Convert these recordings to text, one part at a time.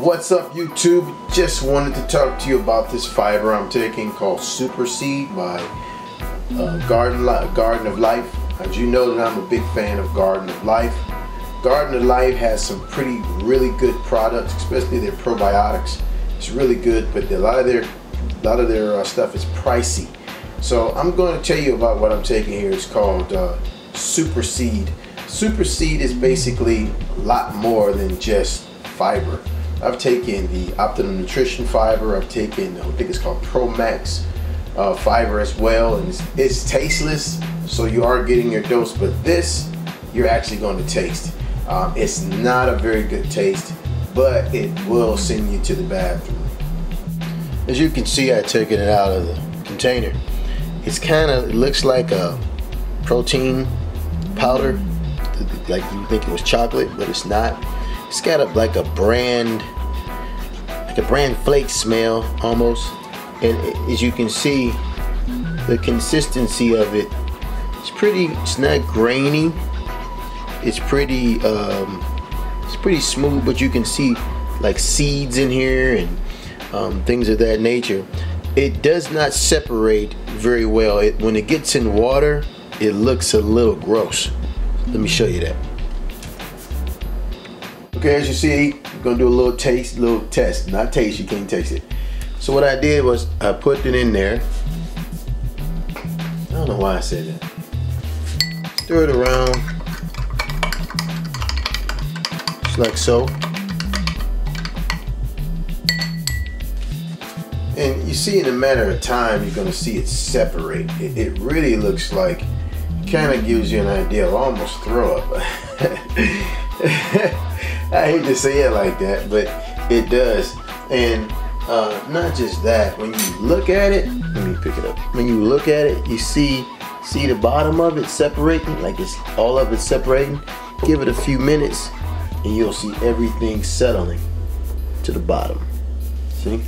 What's up YouTube? Just wanted to talk to you about this fiber I'm taking called Super Seed by uh, Garden, Garden of Life. As you know that I'm a big fan of Garden of Life. Garden of Life has some pretty really good products, especially their probiotics. It's really good, but a lot of their a lot of their uh, stuff is pricey. So I'm going to tell you about what I'm taking here. It's called uh, Super Seed. Super Seed is basically a lot more than just fiber. I've taken the Optimum Nutrition fiber. I've taken, I think it's called Pro Max uh, fiber as well. And it's, it's, tasteless, so you are getting your dose. But this, you're actually going to taste. Um, it's not a very good taste, but it will send you to the bathroom. As you can see, I've taken it out of the container. It's kind of, it looks like a protein powder. Like you think it was chocolate, but it's not. It's got a, like a brand, like a brand flake smell almost. And as you can see, the consistency of it, it's pretty, it's not grainy. It's pretty, um, it's pretty smooth, but you can see like seeds in here and um, things of that nature. It does not separate very well. It, when it gets in water, it looks a little gross. Let me show you that. Okay, as you see, I'm gonna do a little taste, little test. Not taste, you can't taste it. So what I did was I put it in there. I don't know why I said that. Stir it around. Just like so. And you see in a matter of time, you're gonna see it separate. It, it really looks like, kind of gives you an idea of almost throw up. I hate to say it like that, but it does. And uh, not just that, when you look at it, let me pick it up. When you look at it, you see see the bottom of it separating, like it's all of it separating. Give it a few minutes, and you'll see everything settling to the bottom. See?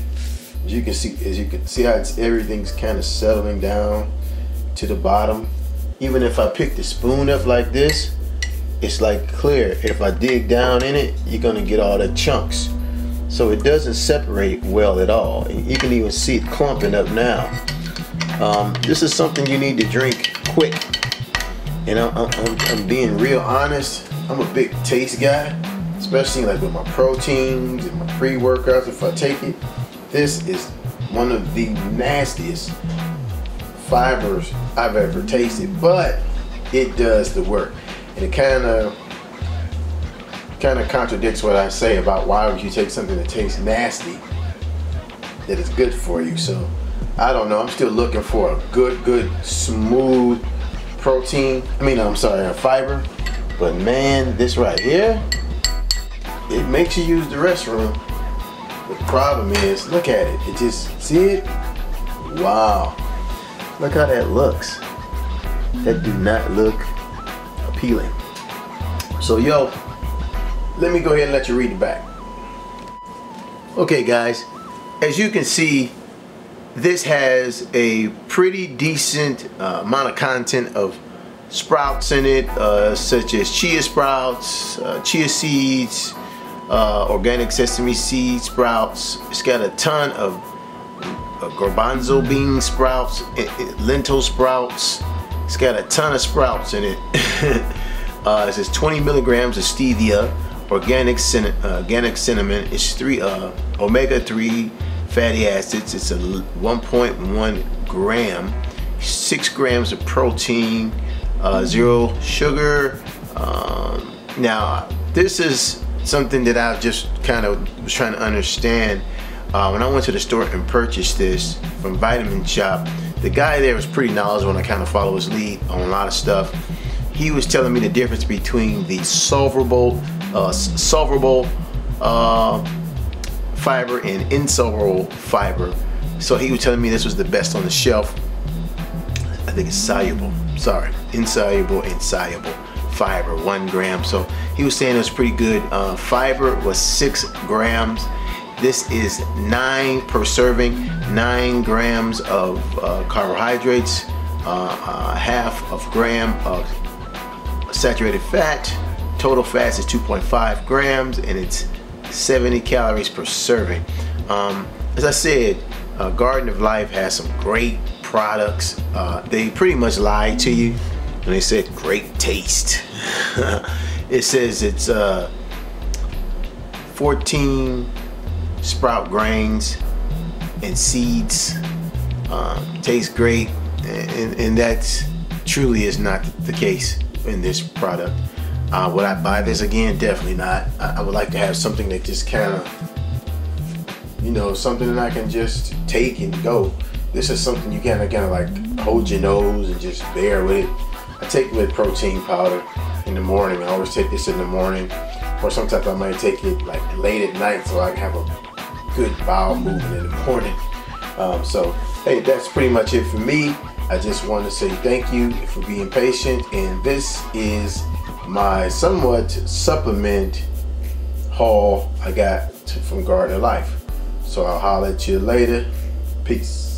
As you can see, as you can see how it's everything's kind of settling down to the bottom. Even if I pick the spoon up like this, it's like clear. If I dig down in it, you're gonna get all the chunks. So it doesn't separate well at all. You can even see it clumping up now. Um, this is something you need to drink quick. And I'm, I'm, I'm being real honest. I'm a big taste guy, especially like with my proteins and my pre-workouts. If I take it, this is one of the nastiest fibers I've ever tasted, but it does the work and it kind of kind of contradicts what I say about why would you take something that tastes nasty that is good for you. So I don't know. I'm still looking for a good, good, smooth protein. I mean, I'm sorry, a fiber. But man, this right here, it makes you use the restroom. The problem is, look at it. It just, see it? Wow. Look how that looks. That do not look appealing. So yo, let me go ahead and let you read the back. Okay guys, as you can see, this has a pretty decent uh, amount of content of sprouts in it, uh, such as chia sprouts, uh, chia seeds, uh, organic sesame seed sprouts. It's got a ton of uh, garbanzo bean sprouts, lentil sprouts, it's got a ton of sprouts in it. uh, it says 20 milligrams of stevia, organic, cin uh, organic cinnamon. It's three uh, omega-3 fatty acids. It's a 1.1 gram, six grams of protein, uh, zero sugar. Um, now, this is something that I just kind of was trying to understand. Uh, when I went to the store and purchased this from Vitamin Shoppe, the guy there was pretty knowledgeable and I kind of follow his lead on a lot of stuff. He was telling me the difference between the solvable, uh, solvable uh, fiber and insoluble fiber. So he was telling me this was the best on the shelf. I think it's soluble, sorry, insoluble and soluble fiber, one gram. So he was saying it was pretty good. Uh, fiber was six grams this is nine per serving, nine grams of uh, carbohydrates, uh, uh, half of gram of saturated fat, total fats is 2.5 grams and it's 70 calories per serving. Um, as I said, uh, Garden of Life has some great products. Uh, they pretty much lied to you when they said great taste. it says it's uh, 14 sprout grains and seeds. Um, great, and, and that truly is not the case in this product. Uh, would I buy this again? Definitely not. I, I would like to have something that just kind of, you know, something that I can just take and go. This is something you kind of kind of like hold your nose and just bear with it. I take with protein powder in the morning. I always take this in the morning, or sometimes I might take it like late at night so I can have a good bowel movement the morning. Um, so, hey, that's pretty much it for me. I just want to say thank you for being patient, and this is my somewhat supplement haul I got from Garden Life. So I'll holler at you later. Peace.